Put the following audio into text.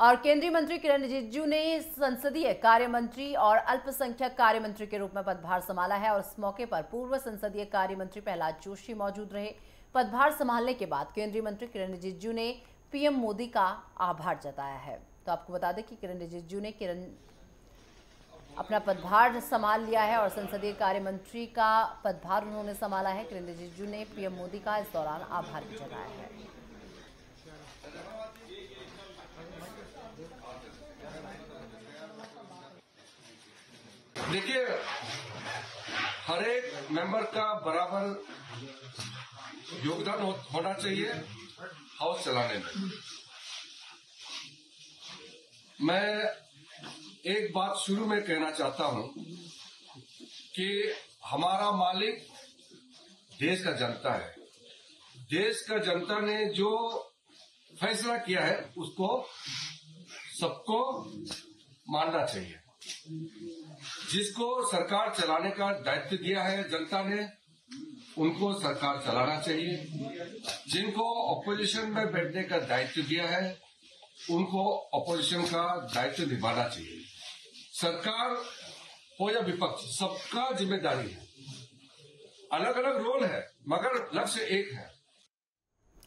और केंद्रीय मंत्री किरण रिजिजू ने संसदीय कार्य मंत्री और अल्पसंख्यक कार्य मंत्री के रूप में पदभार संभाला है और इस मौके पर पूर्व संसदीय कार्य मंत्री प्रहलाद जोशी मौजूद रहे। पदभार संभालने के बाद केंद्रीय मंत्री किरण रिजिजू ने पीएम मोदी का आभार जताया है। तो आपको बता दें कि किरण रिजिजू ने किरण अपना पदभार संभाल लिया है और संसदीय कार्य मंत्री का पदभार उन्होंने संभाला है। किरण रिजिजू ने पीएम मोदी का इस दौरान आभार भी जताया है। देखिए, हर एक मेंबर का बराबर योगदान होना चाहिए हाउस चलाने में। मैं एक बात शुरू में कहना चाहता हूँ कि हमारा मालिक देश का जनता है। देश का जनता ने जो फैसला किया है, उसको सबको मानना चाहिए। जिसको सरकार चलाने का दायित्व दिया है जनता ने, उनको सरकार चलाना चाहिए। जिनको ऑपोजिशन में बैठने का दायित्व दिया है, उनको ऑपोजिशन का दायित्व निभाना चाहिए। सरकार हो या विपक्ष, सबका ज़िम्मेदारी है। अलग अलग रोल है, मगर लक्ष्य एक है।